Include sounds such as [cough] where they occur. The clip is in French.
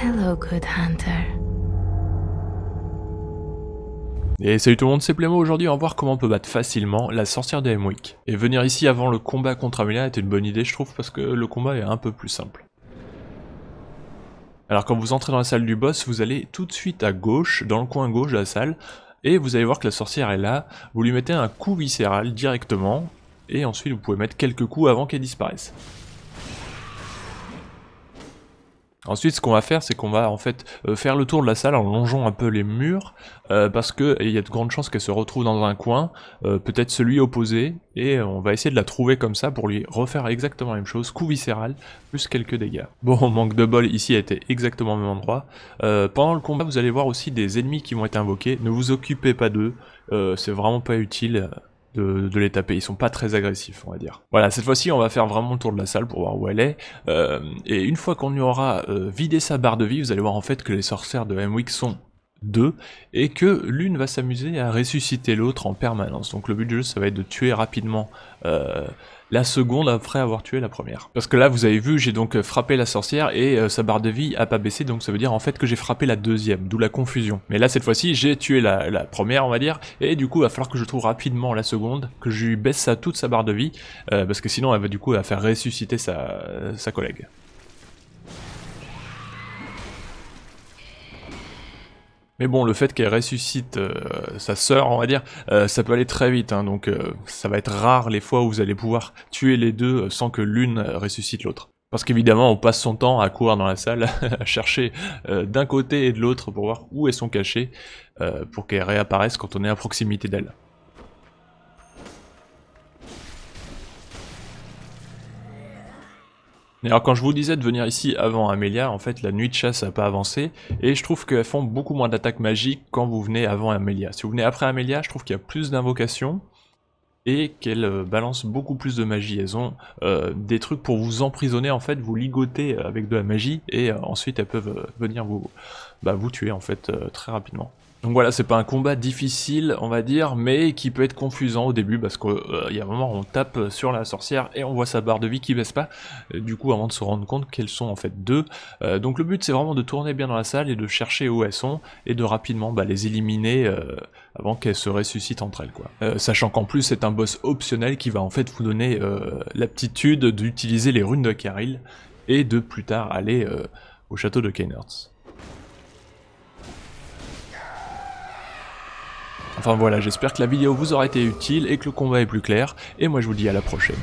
Hello, good hunter. Et salut tout le monde, c'est Plémo, aujourd'hui on va voir comment on peut battre facilement la sorcière de Hemwick. Et venir ici avant le combat contre Amelia était une bonne idée je trouve parce que le combat est un peu plus simple. Alors quand vous entrez dans la salle du boss, vous allez tout de suite à gauche, dans le coin gauche de la salle, et vous allez voir que la sorcière est là, vous lui mettez un coup viscéral directement, et ensuite vous pouvez mettre quelques coups avant qu'elle disparaisse. Ensuite, ce qu'on va faire, c'est qu'on va en fait euh, faire le tour de la salle en longeant un peu les murs, euh, parce que il y a de grandes chances qu'elle se retrouve dans un coin, euh, peut-être celui opposé, et on va essayer de la trouver comme ça pour lui refaire exactement la même chose, coup viscéral, plus quelques dégâts. Bon, manque de bol, ici elle était exactement au même endroit. pendant le combat, vous allez voir aussi des ennemis qui vont être invoqués, ne vous occupez pas d'eux, c'est vraiment pas utile, de, les taper. Ils sont pas très agressifs, on va dire. Voilà, cette fois-ci, on va faire vraiment le tour de la salle pour voir où elle est. Euh, et une fois qu'on aura euh, vidé sa barre de vie, vous allez voir en fait que les sorcières de Hemwick sont et que l'une va s'amuser à ressusciter l'autre en permanence. Donc le but du jeu, ça va être de tuer rapidement euh, la seconde après avoir tué la première. Parce que là, vous avez vu, j'ai donc frappé la sorcière et euh, sa barre de vie a pas baissé, donc ça veut dire en fait que j'ai frappé la deuxième, d'où la confusion. Mais là, cette fois-ci, j'ai tué la, première, on va dire, et du coup, il va falloir que je trouve rapidement la seconde, que je lui baisse toute sa barre de vie, euh, parce que sinon, elle va du coup faire ressusciter sa, sa collègue. Mais bon, le fait qu'elle ressuscite euh, sa sœur, on va dire, euh, ça peut aller très vite, hein, donc euh, ça va être rare les fois où vous allez pouvoir tuer les deux sans que l'une ressuscite l'autre. Parce qu'évidemment, on passe son temps à courir dans la salle, [laughs] à chercher d'un côté et de l'autre pour voir où elles sont cachées, pour qu'elles réapparaissent quand on est à proximité d'elles. Alors quand je vous disais de venir ici avant Amelia, en fait la nuit de chasse n'a pas avancé, et je trouve qu'elles font beaucoup moins d'attaques magiques quand vous venez avant Amelia. Si vous venez après Amelia, je trouve qu'il y a plus d'invocations, et qu'elles euh, balancent beaucoup plus de magie. Elles ont euh, des trucs pour vous emprisonner en fait, vous ligoter avec de la magie, et euh, ensuite elles peuvent venir vous, bah, vous tuer en fait très rapidement. Donc voilà, c'est pas un combat difficile, on va dire, mais qui peut être confusant au début, parce qu'il euh, y a un moment où on tape sur la sorcière et on voit sa barre de vie qui baisse pas, euh, du coup avant de se rendre compte qu'elles sont en fait deux. Euh, donc le but c'est vraiment de tourner bien dans la salle et de chercher où elles sont, et de rapidement bah, les éliminer avant qu'elles se ressuscitent entre elles. quoi. sachant qu'en plus c'est un boss optionnel qui va en fait vous donner l'aptitude d'utiliser les runes de Karil, et de plus tard aller au château de Keynertz. Enfin voilà, j'espère que la vidéo vous aura été utile et que le combat est plus clair, et moi je vous dis à la prochaine.